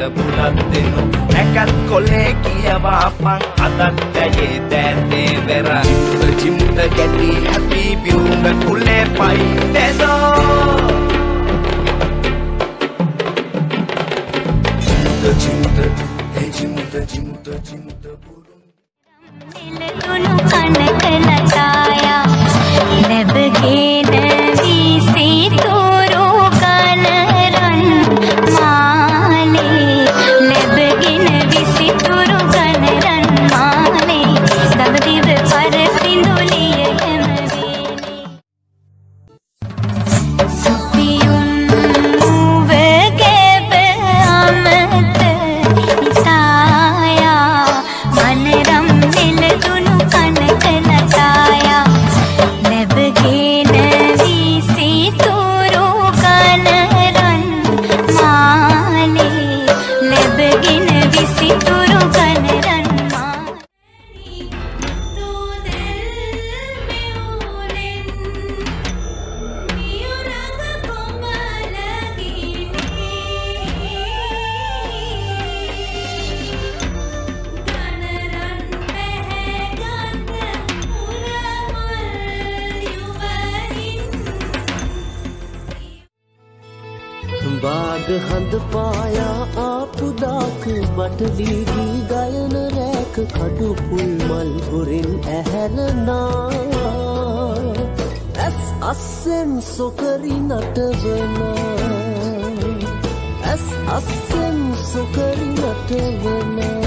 මහට බුලත් දෙනු. නැකත් කොලේ කියවා පං අදත් ඇයේ දෑතේ වෙර. චිමුත චිමුත ගැටි හැපි බිවුම කුලේ පයි දෙදෝ. චිමුත චිමුත චිමුත චිමුත චිමුත එළතුණු කනක ಬೆಳಗಿನ ಬಿಸಿ බාග හඳ පායා ආපුදාක බටලීගී ගයන රෑක කඩු පුල්මල් හොරින් ඇහැරනා ඇස් අස්සෙන් සොකරි නටවනා ඇස් අස්සෙන් සොකරි නටවනා